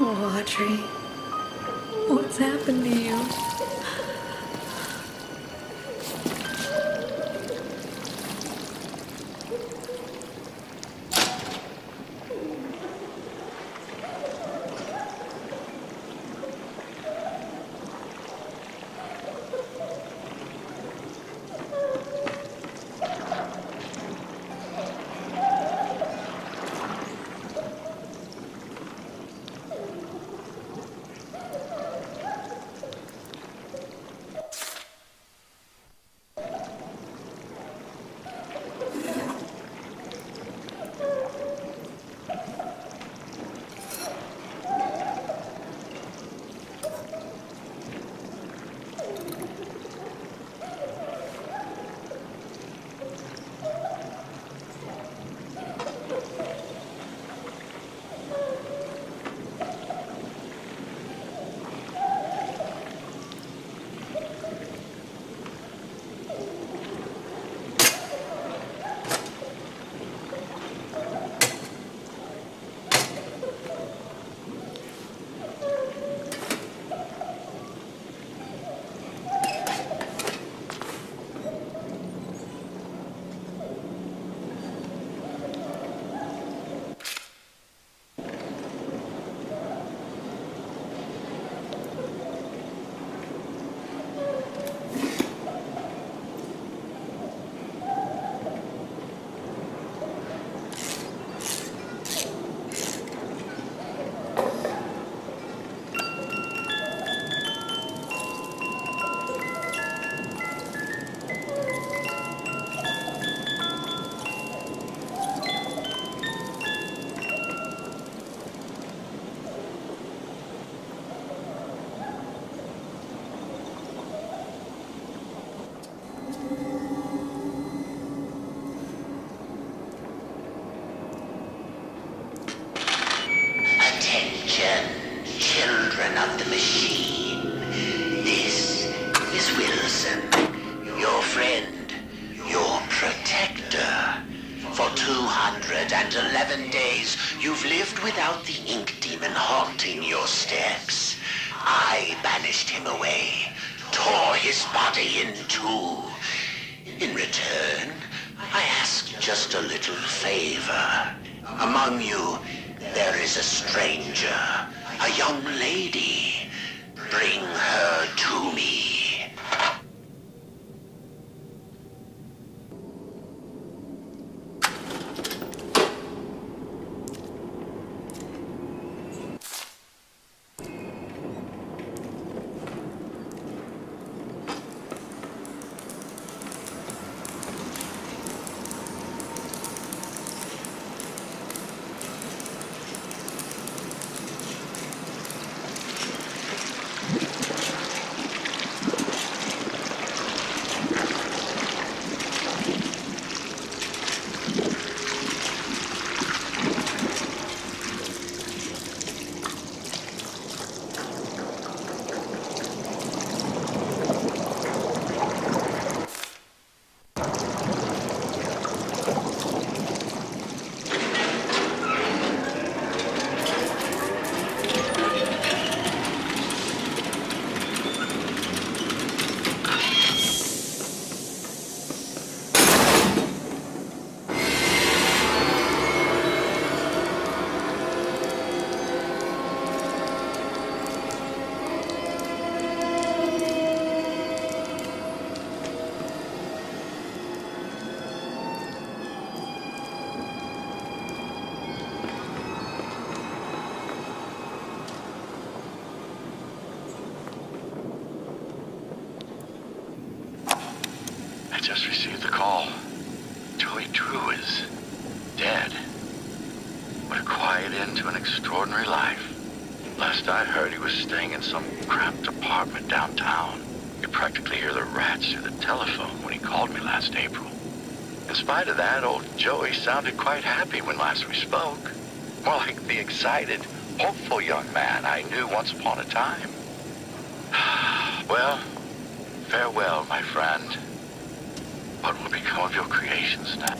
Oh, Audrey, what's happened to you? children of the machine. This is Wilson, your friend, your protector. For 211 days, you've lived without the ink demon haunting your steps. I banished him away, tore his body in two. In return, I asked just a little favor. Among you there is a stranger, a young lady. Bring her to me. I just received the call. Joey Drew is dead. What a end to an extraordinary life. Last I heard, he was staying in some cramped apartment downtown. You practically hear the rats through the telephone when he called me last April. In spite of that, old Joey sounded quite happy when last we spoke. More like the excited, hopeful young man I knew once upon a time. well, farewell, my friend. What will become of your creations now?